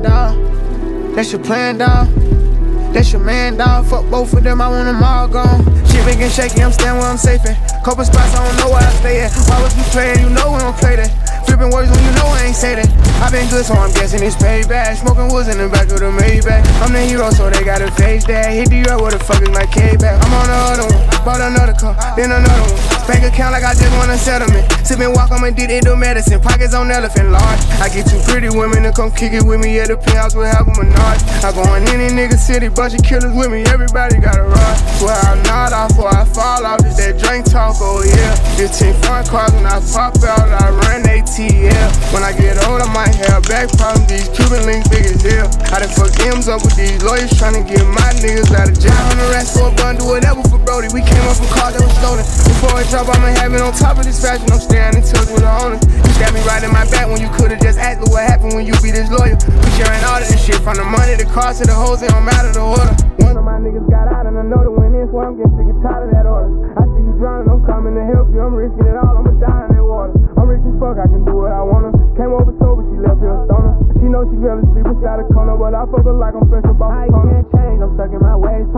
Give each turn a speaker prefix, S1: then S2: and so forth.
S1: Dog, that's your plan, dog. That's your man, dog. Fuck both of them, I want them all gone. Shit been getting shaky, I'm staying where I'm safe at. Couple spots, I don't know where I stay at. Why would you play it? You know we don't play that. Say that. I been good, so I'm guessing it's payback. Smoking woods in the back of the Maybach. I'm the hero, so they gotta face that. Hit the up, where the fuck is my K back? I'm on the other one. Bought another car, then another one. Bank account like I just want a settlement. Sippin' walk, I'ma did it do medicine. Pockets on elephant large. I get two pretty women to come kick it with me at the penthouse with half a menage. I go in any nigga city, bunch of killers with me. Everybody got a ride. Swear I'm not off or I fall off. Just that drink talk, oh yeah. 15 front cars when I pop out, back problems. These Cuban links big as hell. I done fuck M's up with these lawyers trying to get my niggas out of jail. On the rest for a bundle, whatever for Brody. We came up from cars that was stolen. Before I drop, I'ma have it on top of this fashion. I'm staying in touch with the owners. You stabbed me right in my back when you could've just asked what happened when you be this loyal. We sharing all of this shit from the money, the cars to the hoes, it don't matter the order. One of my niggas got out and I know the win in, so I'm getting sick and tired of that order. I see you drowning, I'm coming to help you. I'm risking it all, I'ma die in that water. I'm rich as fuck, I can Came over sober, she left here a stoner. She know she fell asleep beside a corner, but I fuck her like I'm fresh up off the corner. I can't change, I'm stuck in my ways.